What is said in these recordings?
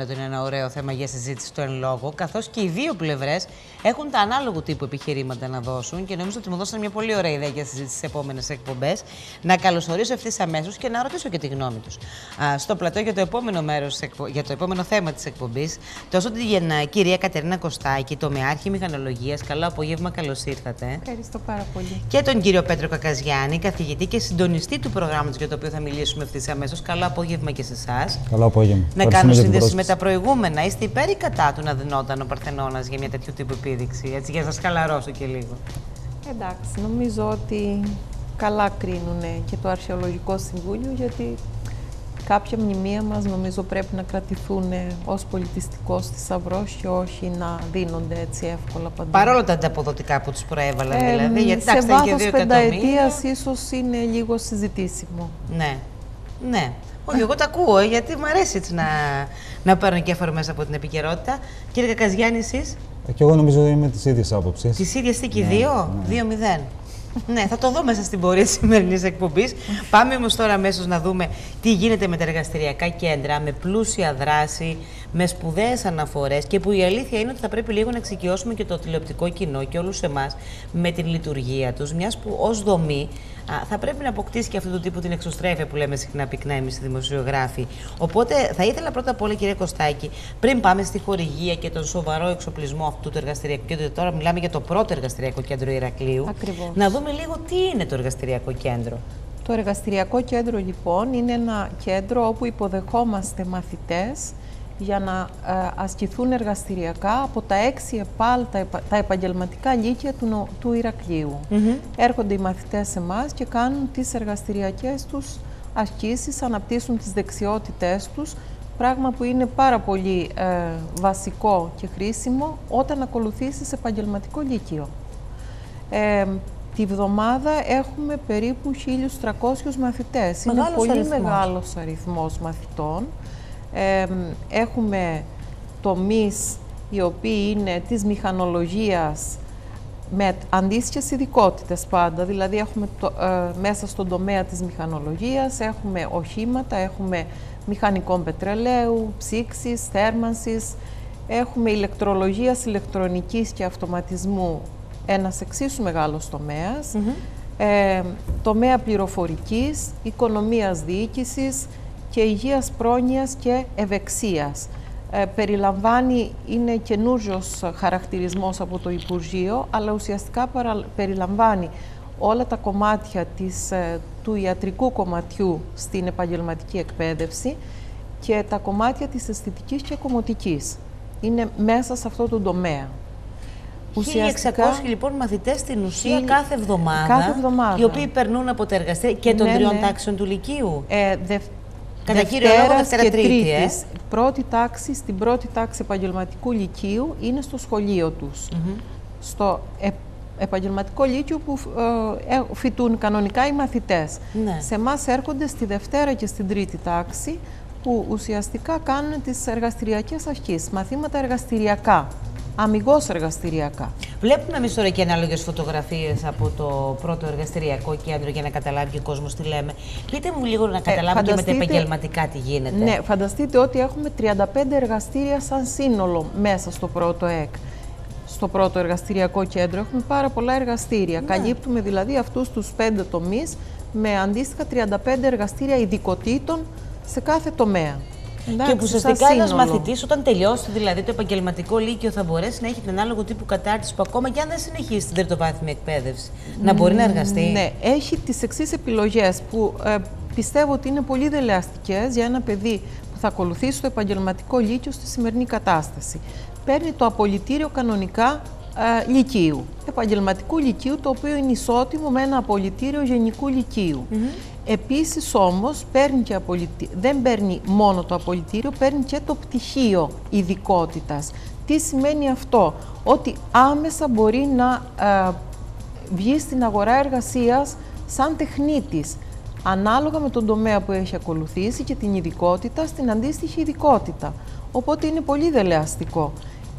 ότι είναι ένα ωραίο θέμα για συζήτηση στο εν λόγω, καθώς και οι δύο πλευρές έχουν τα ανάλογο τύπου επιχειρήματα να δώσουν και νομίζω ότι μου δώσαν μια πολύ ωραία ιδέα για συζήτηση στις επόμενες εκπομπές. Να καλωσορίσω ευθύς αμέσως και να ρωτήσω και τη γνώμη τους. Στο πλατό για το επόμενο, μέρος, για το επόμενο θέμα της εκπομπής, τόσο την κυρία Κατερίνα Κωστάκη, το Μεάρχη Μηχανολογίας. Καλό απόγευμα, καλώς ήρθατε. Ευχαριστώ πάρα πολύ. Και τον κύριο Πέτρο Κακαζιάννη, καθηγητή και συντονιστή του προγράμματος για το οποίο θα μιλήσουμε ευθύς αμέσως. Καλό απόγευμα και σε εσάς. Καλό απόγευμα. Να κάνω σύνδεση με τα προηγούμενα. Είστε υπέρ ή κατά του να δινόταν ο Παρθενώνας για μια τέτοιου τύπου επίδειξη, έτσι, για να σας χαλαρώσω και λίγο; Εντάξει, νομίζω ότι καλά κρίνουν και το Αρχαιολογικό Συμβούλιο, γιατί κάποια μνημεία μας νομίζω πρέπει να κρατηθούν ως πολιτιστικός θησαυρός και όχι να δίνονται έτσι εύκολα παντού. Παρόλο τα ανταποδοτικά που τους προέβαλαν ε, δηλαδή, γιατί σε βάθος πενταετίας ίσως είναι λίγο συζητήσιμο. Ναι, ναι. Όχι, εγώ τα ακούω, γιατί μου αρέσει έτσι να, να παίρνω και αφορμές από την επικαιρότητα. Κύριε Κακαζιάννη, εσείς; Ε, και εγώ νομίζω ότι είμαι της ίδιας άποψης. Της ίδιας θήκη, ναι, 2, ναι. 2-0. ναι, θα το δω μέσα στην πορεία της σημερινής εκπομπής. Πάμε όμως τώρα αμέσως να δούμε τι γίνεται με τα εργαστηριακά κέντρα, με πλούσια δράση, με σπουδαίες αναφορές και που η αλήθεια είναι ότι θα πρέπει λίγο να εξοικειώσουμε και το τηλεοπτικό κοινό και όλους εμάς με την λειτουργία τους, μιας που ως δομή θα πρέπει να αποκτήσει και αυτού του τύπου την εξωστρέφεια που λέμε συχνά πυκνά εμείς οι δημοσιογράφοι. Οπότε θα ήθελα πρώτα απ' όλα, κύριε Κωστάκη, πριν πάμε στη χορηγία και τον σοβαρό εξοπλισμό αυτού του εργαστηριακού κέντρου, τώρα μιλάμε για το πρώτο εργαστηριακό κέντρο Ηρακλείου, Ακριβώς. να δούμε λίγο τι είναι το εργαστηριακό κέντρο. Το εργαστηριακό κέντρο λοιπόν είναι ένα κέντρο όπου υποδεχόμαστε μαθητές για να ε, ασκηθούν εργαστηριακά από τα έξι ΕΠΑΛ, τα, επαγγελματικά λύκεια του, του Ηρακλείου. Έρχονται οι μαθητές σε εμάς και κάνουν τις εργαστηριακές τους ασκήσεις, αναπτύσσουν τις δεξιότητές τους, πράγμα που είναι πάρα πολύ ε, βασικό και χρήσιμο όταν ακολουθήσεις επαγγελματικό λύκειο. Ε, τη βδομάδα έχουμε περίπου 1.300 μαθητές. είναι πολύ αριθμός. μεγάλος αριθμός μαθητών έχουμε τομείς οι οποίοι είναι της μηχανολογίας με αντίστοιχες ειδικότητες πάντα. Δηλαδή έχουμε ε, μέσα στον τομέα της μηχανολογίας, έχουμε οχήματα, έχουμε μηχανικών πετρελαίου, ψήξης, θέρμανσης, έχουμε ηλεκτρολογίας, ηλεκτρονικής και αυτοματισμού, ένας εξίσου μεγάλος τομέας, ε, τομέα πληροφορικής, οικονομίας διοίκησης, και υγείας πρόνοιας και ευεξίας. Ε, περιλαμβάνει, είναι καινούριος χαρακτηρισμός από το Υπουργείο, αλλά ουσιαστικά περιλαμβάνει όλα τα κομμάτια της, ε, του ιατρικού κομματιού στην επαγγελματική εκπαίδευση και τα κομμάτια της αισθητικής και κομμωτικής. Είναι μέσα σε αυτό το τομέα. 1.600 λοιπόν μαθητές στην ουσία κάθε, εβδομάδα, κάθε εβδομάδα, οι οποίοι περνούν από τα εργαστήρια και των ναι, τριών ναι. τάξεων του Λυκείου. Ε, Κατά κύριο λόγο, Δευτέρα Τρίτη. Ε; Πρώτη τάξη, στην πρώτη τάξη επαγγελματικού λυκείου είναι στο σχολείο τους. Στο ε, επαγγελματικό λύκειο που ε, ε, φοιτούν κανονικά οι μαθητές. Ναι. Σε εμάς έρχονται στη Δευτέρα και στην Τρίτη τάξη που ουσιαστικά κάνουν τις εργαστηριακές ασκήσεις, μαθήματα εργαστηριακά αμυγός εργαστηριακά. Βλέπουμε εμείς τώρα και ανάλογες φωτογραφίες από το πρώτο εργαστηριακό κέντρο για να καταλάβει και ο κόσμος τι λέμε. Πείτε μου λίγο να καταλάβει ε, και με τα επαγγελματικά τι γίνεται. Ναι, φανταστείτε ότι έχουμε 35 εργαστήρια σαν σύνολο μέσα στο πρώτο ΕΚ. Στο πρώτο εργαστηριακό κέντρο έχουμε πάρα πολλά εργαστήρια. Ναι. Καλύπτουμε δηλαδή αυτούς τους πέντε τομείς με αντίστοιχα 35 εργαστήρια ειδικοτήτων σε κάθε τομέα. Εντάξει, και που ουσιαστικά ένας μαθητής, όταν τελειώσει δηλαδή το επαγγελματικό λύκειο, θα μπορέσει να έχει την ανάλογο τύπου κατάρτιση που ακόμα και αν δεν συνεχίσει την τριτοβάθμια εκπαίδευση, να μπορεί να εργαστεί. Ναι, έχει τις εξής επιλογές που ε, πιστεύω ότι είναι πολύ δελεαστικές για ένα παιδί που θα ακολουθήσει το επαγγελματικό λύκειο στη σημερινή κατάσταση. Παίρνει το απολυτήριο κανονικά ε, λυκείου, επαγγελματικού λυκείου, το οποίο είναι ισότιμο με ένα απολυτήριο γενικού λυκείου. Επίσης όμως παίρνει και δεν παίρνει μόνο το απολυτήριο, παίρνει και το πτυχίο ειδικότητας. Τι σημαίνει αυτό, ότι άμεσα μπορεί να ε, βγει στην αγορά εργασίας σαν τεχνίτης, ανάλογα με τον τομέα που έχει ακολουθήσει και την ειδικότητα στην αντίστοιχη ειδικότητα. Οπότε είναι πολύ δελεαστικό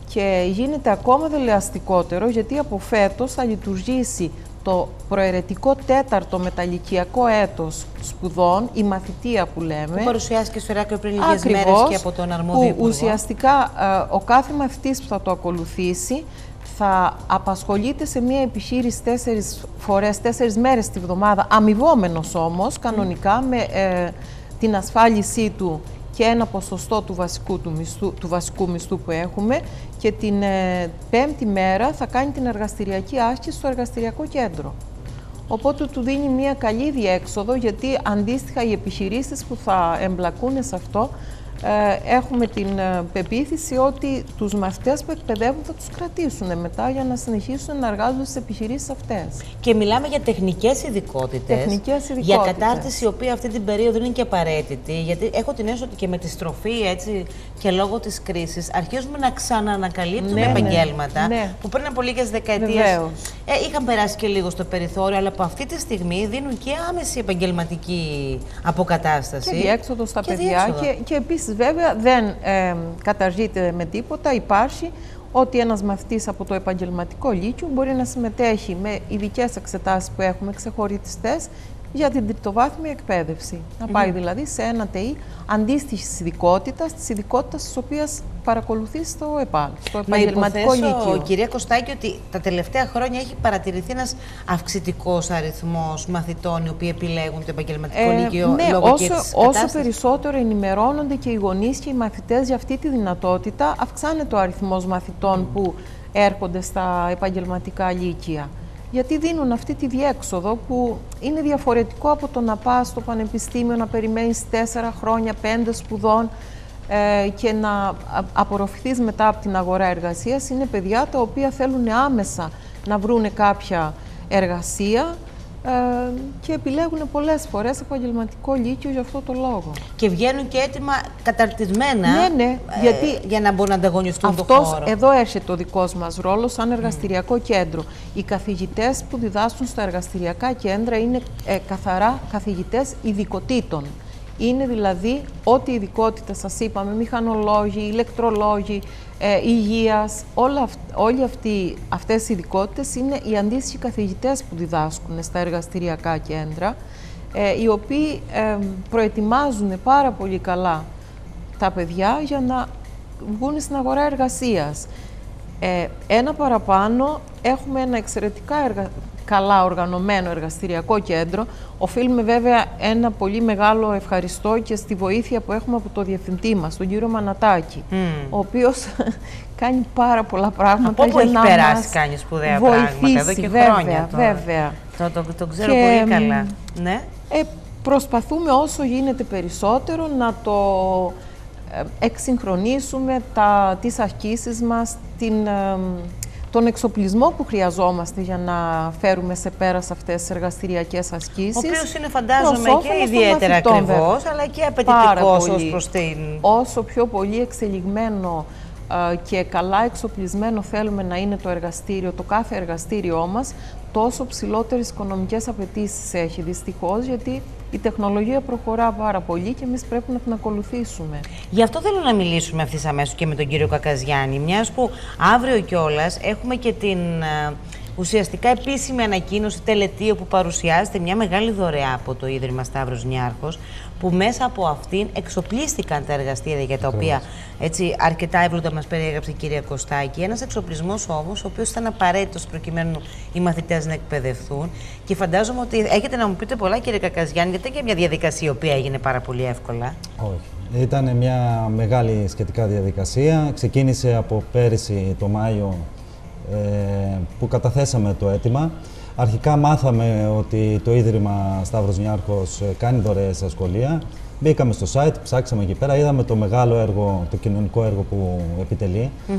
και γίνεται ακόμα δελεαστικότερο γιατί από φέτος θα λειτουργήσει το προαιρετικό τέταρτο μεταλλικιακό έτος σπουδών, η μαθητεία που λέμε. Που παρουσιάστηκε στο Ηράκλειο πριν λίγες μέρες και από τον αρμόδιο που ουσιαστικά ε, ο κάθε μαθητής που θα το ακολουθήσει θα απασχολείται σε μια επιχείρηση τέσσερις φορές, τέσσερις μέρες τη βδομάδα, αμοιβόμενος όμως, κανονικά, με ε, την ασφάλισή του και ένα ποσοστό του βασικού, του, μισθού, του βασικού μισθού που έχουμε και την ε, πέμπτη μέρα θα κάνει την εργαστηριακή άσκηση στο εργαστηριακό κέντρο. Οπότε του δίνει μια καλή διέξοδο γιατί αντίστοιχα οι επιχειρήσεις που θα εμπλακούν σε αυτό ε, έχουμε την ε, πεποίθηση ότι τους μαθητές που εκπαιδεύουν θα τους κρατήσουν μετά για να συνεχίσουν να εργάζονται στις επιχειρήσεις αυτές. Και μιλάμε για τεχνικές ειδικότητες. Τεχνικές ειδικότητες. Για κατάρτιση η οποία αυτή την περίοδο είναι και απαραίτητη. Γιατί έχω την αίσθηση ότι και με τη στροφή έτσι, και λόγω της κρίσης αρχίζουμε να ξαναανακαλύπτουμε ναι, ναι, επαγγέλματα ναι. που πριν από λίγες δεκαετίες ε, είχαν περάσει και λίγο στο περιθώριο αλλά που αυτή τη στιγμή δίνουν και άμεση επαγγελματική αποκατάσταση. Και διέξοδο στα παιδιά και, και βέβαια δεν ε, καταργείται με τίποτα, υπάρχει ότι ένας μαθητής από το επαγγελματικό λύκειο μπορεί να συμμετέχει με ειδικές εξετάσεις που έχουμε ξεχωριστές για την τριτοβάθμια εκπαίδευση. Να πάει δηλαδή σε ένα ΤΕΙ αντίστοιχης ειδικότητας, της ειδικότητας της οποίας παρακολουθεί στο ΕΠΑΛ, στο επαγγελματικό λύκειο. κυρία Κωστάκη, ότι τα τελευταία χρόνια έχει παρατηρηθεί ένας αυξητικός αριθμός μαθητών οι οποίοι επιλέγουν το επαγγελματικό ε, λύκειο ναι, λόγω όσο, όσο περισσότερο ενημερώνονται και οι γονείς και οι μαθητές για αυτή τη δυνατότητα, αυξάνεται ο αριθμός μαθητών που έρχονται στα επαγγελματικά λύκεια γιατί δίνουν αυτή τη διέξοδο που είναι διαφορετικό από το να πας στο πανεπιστήμιο, να περιμένεις τέσσερα χρόνια, πέντε σπουδών ε, και να απορροφηθείς μετά από την αγορά εργασίας. Είναι παιδιά τα οποία θέλουν άμεσα να βρούνε κάποια εργασία ε, και επιλέγουν πολλές φορές επαγγελματικό λύκειο για αυτό το λόγο. Και βγαίνουν και έτοιμα καταρτισμένα ναι, ναι, ε, γιατί για να μπορούν να ανταγωνιστούν αυτός, το χώρο. Εδώ έρχεται ο δικός μας ρόλος σαν εργαστηριακό κέντρο. Οι καθηγητές που διδάσκουν στα εργαστηριακά κέντρα είναι ε, καθαρά καθηγητές ειδικοτήτων. Είναι δηλαδή ό,τι ειδικότητα σας είπαμε, μηχανολόγοι, ηλεκτρολόγοι, ε, υγείας, όλα όλοι αυτοί, αυτές οι ειδικότητες είναι οι αντίστοιχοι καθηγητές που διδάσκουν στα εργαστηριακά κέντρα, ε, οι οποίοι ε, προετοιμάζουν πάρα πολύ καλά τα παιδιά για να βγουν στην αγορά εργασίας. Ε, ένα παραπάνω, έχουμε ένα εξαιρετικά εργα καλά οργανωμένο εργαστηριακό κέντρο. Οφείλουμε βέβαια ένα πολύ μεγάλο ευχαριστώ και στη βοήθεια που έχουμε από το διευθυντή μας, τον κύριο Μανατάκη, ο οποίος κάνει πάρα πολλά πράγματα από για να έχει περάσει κάνει σπουδαία βοηθήσει, πράγματα εδώ και βέβαια, χρόνια τώρα. Βέβαια. Το, το, το ξέρω και, πολύ καλά. Ναι. Ε, προσπαθούμε όσο γίνεται περισσότερο να το ε, εξυγχρονίσουμε τα, τις ασκήσεις μας, την, ε, τον εξοπλισμό που χρειαζόμαστε για να φέρουμε σε πέρα σε αυτές τις εργαστηριακές ασκήσεις. Ο οποίος είναι φαντάζομαι και ιδιαίτερα ακριβώς, αλλά και απαιτητικός ως προς την... Όσο πιο πολύ εξελιγμένο και καλά εξοπλισμένο θέλουμε να είναι το εργαστήριο, το κάθε εργαστήριό μας, τόσο ψηλότερες οικονομικές απαιτήσεις έχει δυστυχώς, γιατί η τεχνολογία προχωρά πάρα πολύ και εμείς πρέπει να την ακολουθήσουμε. Γι' αυτό θέλω να μιλήσουμε αυτής αμέσως και με τον κύριο Κακαζιάννη, μιας που αύριο κιόλας έχουμε και την ουσιαστικά επίσημη ανακοίνωση τελετή που παρουσιάζεται μια μεγάλη δωρεά από το Ίδρυμα Σταύρος Νιάρχος που μέσα από αυτήν εξοπλίστηκαν τα εργαστήρια για τα οποία έτσι, αρκετά εύλογα μας περιέγραψε η κυρία Κωστάκη. Ένας εξοπλισμός όμως ο οποίος ήταν απαραίτητος προκειμένου οι μαθητές να εκπαιδευτούν και φαντάζομαι ότι έχετε να μου πείτε πολλά κύριε Κακαζιάννη γιατί και μια διαδικασία η οποία έγινε πάρα πολύ εύκολα. Όχι. Ήταν μια μεγάλη σχετικά διαδικασία. Ξεκίνησε από πέρυσι το Μάιο ε, που καταθέσαμε το αίτημα. Αρχικά μάθαμε ότι το Ίδρυμα Σταύρος Νιάρχος ε, κάνει δωρεές στα σχολεία. Μπήκαμε στο site, ψάξαμε εκεί πέρα, είδαμε το μεγάλο έργο, το κοινωνικό έργο που επιτελεί. Mm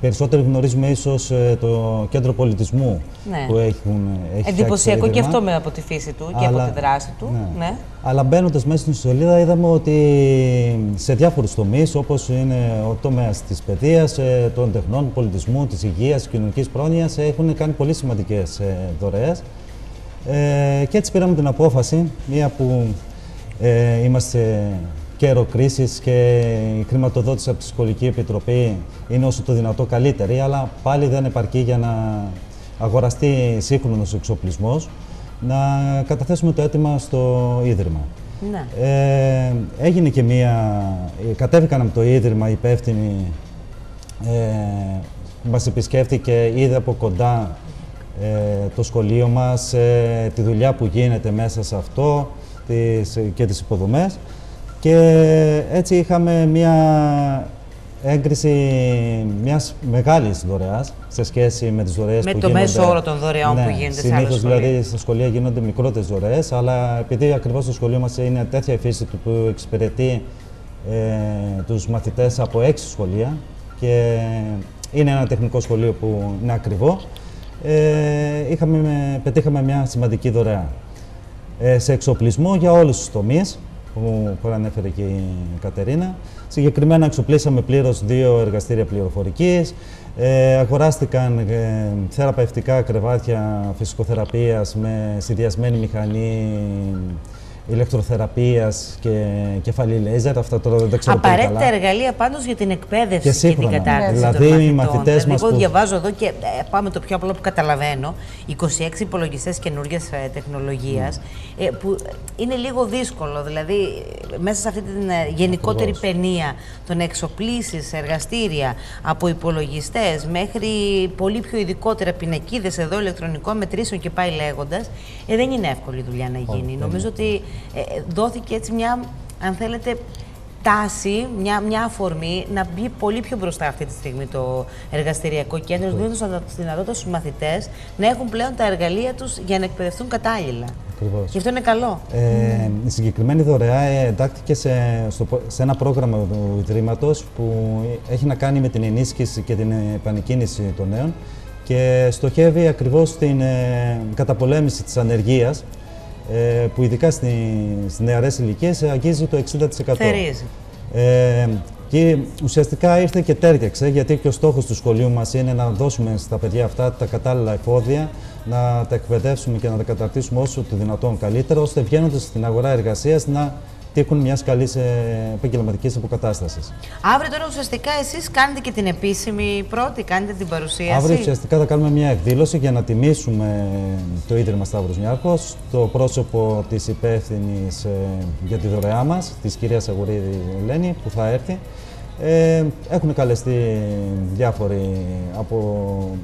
Περισσότεροι γνωρίζουμε ίσως ε, το κέντρο πολιτισμού ναι. που έχουν έχει Εντυπωσιακό και αυτό με από τη φύση του και από τη δράση του. Ναι. ναι. Αλλά μπαίνοντας μέσα στην σελίδα είδαμε ότι σε διάφορους τομείς, όπως είναι ο τομέας της παιδείας, ε, των τεχνών, πολιτισμού, της υγείας, της κοινωνικής πρόνοιας, έχουν κάνει πολύ σημαντικές δωρεές. Ε, και έτσι πήραμε την απόφαση, μία που ε, είμαστε καιρό κρίσης και η χρηματοδότηση από τη Σχολική Επιτροπή είναι όσο το δυνατό καλύτερη, αλλά πάλι δεν επαρκεί για να αγοραστεί σύγχρονος εξοπλισμός, να καταθέσουμε το αίτημα στο Ίδρυμα. Ναι. Ε, έγινε και μία, κατέβηκαν από το Ίδρυμα οι υπεύθυνοι, ε, μας επισκέφτηκε, είδε από κοντά ε, το σχολείο μας, ε, τη δουλειά που γίνεται μέσα σε αυτό τις, και τις υποδομές και έτσι είχαμε μία έγκριση μιας μεγάλης δωρεάς σε σχέση με τις δωρεές με που το γίνονται. μέσο όρο των δωρεών ναι, που γίνεται σε άλλα συνήθως, σχολεία. δηλαδή στα σχολεία γίνονται μικρότερες δωρεές, αλλά επειδή ακριβώς το σχολείο μας είναι τέτοια η φύση του που εξυπηρετεί ε, τους μαθητές από έξι σχολεία και είναι ένα τεχνικό σχολείο που είναι ακριβό, ε, είχαμε, πετύχαμε μια σημαντική δωρεά. Ε, σε εξοπλισμό για όλους τους τομείς που προανέφερε και η Κατερίνα. Συγκεκριμένα εξοπλίσαμε πλήρως δύο εργαστήρια πληροφορικής, ε, αγοράστηκαν ε, θεραπευτικά κρεβάτια φυσικοθεραπείας με συνδυασμένη μηχανή ηλεκτροθεραπείας και κεφαλή λέιζερ. Αυτά τώρα δεν τα ξέρω πολύ Απαραίτητα καλά. εργαλεία πάντως για την εκπαίδευση Και και, την σύγχρονα. κατάρτιση Δηλαδή, των οι μαθητών. μαθητές δηλαδή, μας εγώ που- διαβάζω εδώ και ε, πάμε το πιο απλό που καταλαβαίνω, 26 υπολογιστές καινούργιας ε, τεχνολογίας, Ναι. ε, που είναι λίγο δύσκολο. Δηλαδή, ε, μέσα σε αυτή την ε, γενικότερη Ακριβώς. παινία των εξοπλίσεις, εργαστήρια, από υπολογιστές μέχρι πολύ πιο ειδικότερα πινακίδες εδώ ηλεκτρονικών μετρήσεων και πάει λέγοντας, ε, δεν είναι εύκολη δουλειά να γίνει. δεν Νομίζω ότι ε, ε, δόθηκε έτσι μια, αν θέλετε, τάση, μια, μια αφορμή να μπει πολύ πιο μπροστά αυτή τη στιγμή το εργαστηριακό κέντρο, δίνοντας τη δυνατότητα στους μαθητές να έχουν πλέον τα εργαλεία τους για να εκπαιδευτούν κατάλληλα. Ακριβώς. Και αυτό είναι καλό. Ε, η συγκεκριμένη δωρεά ε, εντάχθηκε σε, στο, σε ένα πρόγραμμα του Ιδρύματος που έχει να κάνει με την ενίσχυση και την επανεκκίνηση των νέων και στοχεύει ακριβώς στην ε, καταπολέμηση της ανεργίας ε, που ειδικά στη, στις νεαρές ηλικίες αγγίζει το 60%. Θερίζει. Ε, και ουσιαστικά ήρθε και τέριαξε, γιατί και ο στόχος του σχολείου μας είναι να δώσουμε στα παιδιά αυτά τα κατάλληλα εφόδια, να τα εκπαιδεύσουμε και να τα καταρτήσουμε όσο το δυνατόν καλύτερα, ώστε βγαίνοντας στην αγορά εργασίας να τύχουν μιας καλής επαγγελματικής αποκατάστασης. Αύριο τώρα ουσιαστικά εσείς κάνετε και την επίσημη πρώτη, κάνετε την παρουσίαση. Αύριο ουσιαστικά θα κάνουμε μια εκδήλωση για να τιμήσουμε το Ίδρυμα Σταύρος Νιάρχος, το πρόσωπο της υπεύθυνης για τη δωρεά μας, της κυρίας Αγουρίδη Ελένη, που θα έρθει. Ε, έχουν καλεστεί διάφοροι από ο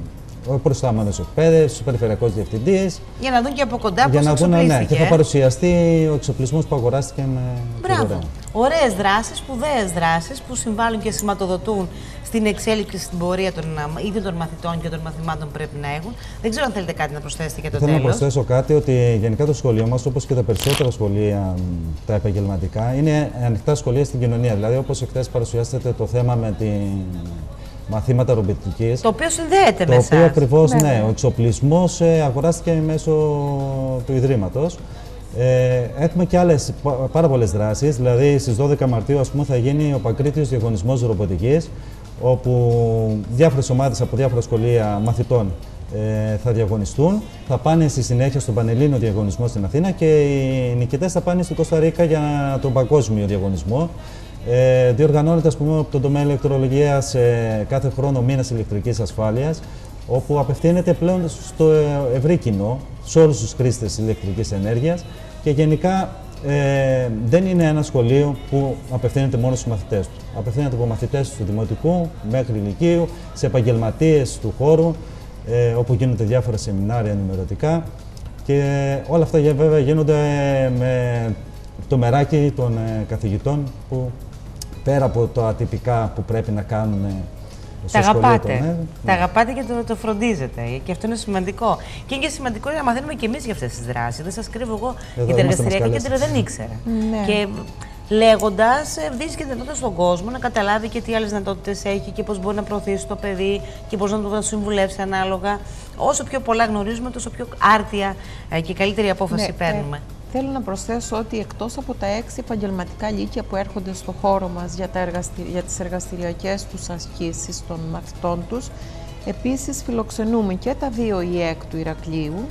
προϊστάμενο εκπαίδευση, ο περιφερειακός διευθυντής. Για να δουν και από κοντά Για πώς να δουν, ναι, εξοπλίστηκε, και θα ε. παρουσιαστεί ο εξοπλισμός που αγοράστηκε με. τη Μπράβο. δωρεά. Ωραίες δράσεις, σπουδαίες δράσεις που συμβάλλουν και σηματοδοτούν στην εξέλιξη στην πορεία των α, ίδιων των μαθητών και των μαθημάτων που πρέπει να έχουν. Δεν ξέρω αν θέλετε κάτι να προσθέσετε για το Θέλω να τέλος. προσθέσω κάτι ότι γενικά το σχολείο μας, όπως και τα περισσότερα σχολεία μ, τα επαγγελματικά, είναι ανοιχτά σχολεία στην κοινωνία. Δηλαδή, όπως εχθές παρουσιάσατε το θέμα με τη μαθήματα ρομποτικής. Το οποίο συνδέεται Το με οποίο εσάς. ακριβώς, Ναι, ναι, ναι. ο εξοπλισμός αγοράστηκε μέσω του Ιδρύματος. Ε, έχουμε και άλλες πάρα πολλές δράσεις. Δηλαδή, στις 12 Μαρτίου, ας πούμε, θα γίνει ο Παγκρίτιο Διαγωνισμός Ρομποτικής, όπου διάφορες ομάδες από διάφορα σχολεία μαθητών ε, θα διαγωνιστούν. Θα πάνε στη συνέχεια στον Πανελλήνιο Διαγωνισμό στην Αθήνα και οι νικητές θα πάνε στην Κωνσταντίνα για τον παγκόσμιο διαγωνισμό. Ε, διοργανώνεται ας πούμε, από τον τομέα ηλεκτρολογίας ε, κάθε χρόνο μήνας ηλεκτρικής ασφάλειας, όπου απευθύνεται πλέον στο ε, ευρύ κοινό, σε όλους τους χρήστες ηλεκτρικής ενέργειας και γενικά ε, δεν είναι ένα σχολείο που απευθύνεται μόνο στους μαθητές του. Απευθύνεται από μαθητές του δημοτικού μέχρι ηλικίου, σε επαγγελματίες του χώρου, ε, όπου γίνονται διάφορα σεμινάρια ενημερωτικά και όλα αυτά για- βέβαια γίνονται με το μεράκι των ε, καθηγητών που πέρα από το ατυπικά που πρέπει να κάνουν ε, στο Τα σχολείο αγαπάτε. των, ε, Τα ναι. αγαπάτε και το, το φροντίζετε. Και αυτό είναι σημαντικό. Και είναι και σημαντικό να μαθαίνουμε και εμείς για αυτές τις δράσεις. Δεν σας κρύβω εγώ Εδώ για τα είμαστε, μας εργαστηριακά κέντρα καλέσατε. δεν ήξερα. Ναι. Και λέγοντας, δίνεις και δυνατότητα στον κόσμο να καταλάβει και τι άλλες δυνατότητες έχει και πώς μπορεί να προωθήσει το παιδί και πώς να το συμβουλεύσει ανάλογα. Όσο πιο πολλά γνωρίζουμε, τόσο πιο άρτια ε, και καλύτερη απόφαση Ναι, παίρνουμε. Ε, θέλω να προσθέσω ότι εκτός από τα έξι επαγγελματικά λύκεια που έρχονται στο χώρο μας για, τα εργαστη... για τις εργαστηριακές τους ασκήσεις των μαθητών τους, επίσης φιλοξενούμε και τα δύο ΙΕΚ του Ηρακλείου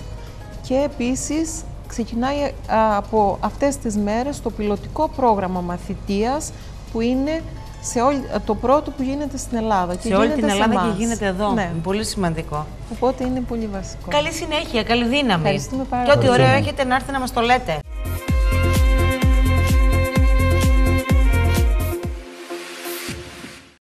και επίσης ξεκινάει α, από αυτές τις μέρες το πιλωτικό πρόγραμμα μαθητείας που είναι σε όλη, το πρώτο που γίνεται στην Ελλάδα. Και σε όλη γίνεται την σε Ελλάδα εμάς. και γίνεται εδώ. Ναι. Είναι πολύ σημαντικό. Οπότε είναι πολύ βασικό. Καλή συνέχεια, καλή δύναμη. Ευχαριστούμε πάρα Και ό,τι πολύ. ωραίο έχετε να έρθετε να μας το λέτε.